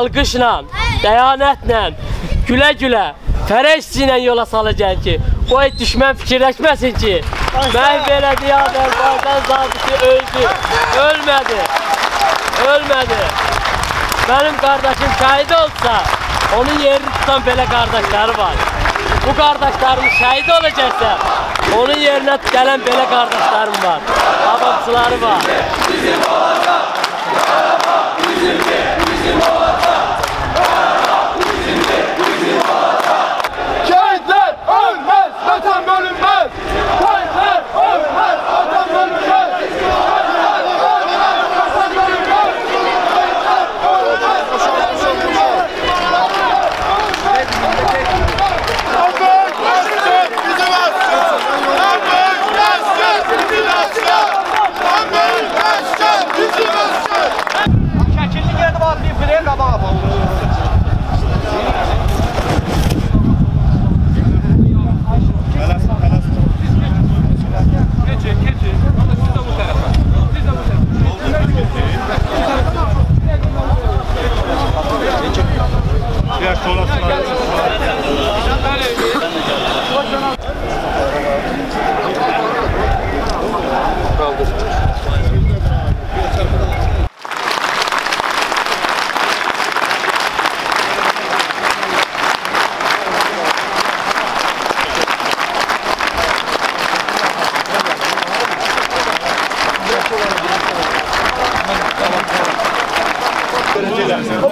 alqışla, dəyanətlə, gülə-gülə, fərəşsi ilə yola salacaq ki, et düşmən fikirləşməsin ki, mən belə deyə Azərbaycan zabiti öldü, ölmədi, ölmədi. Benim kardeşim şehit olsa onun yerini tutan böyle kardeşleri var. Bu kardeşlerim şehit olacaksa onun yerine gelen böyle kardeşlerim var. Babamsıları var. Şehitler O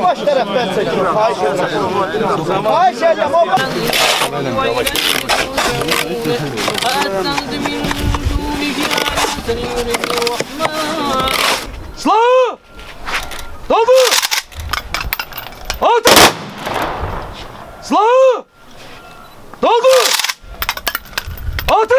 baş tərəfdən çəkin. Xahiş edirəm. Xahiş edirəm. O baş Слава! Долго! Аута! Слава! Долго! Аута!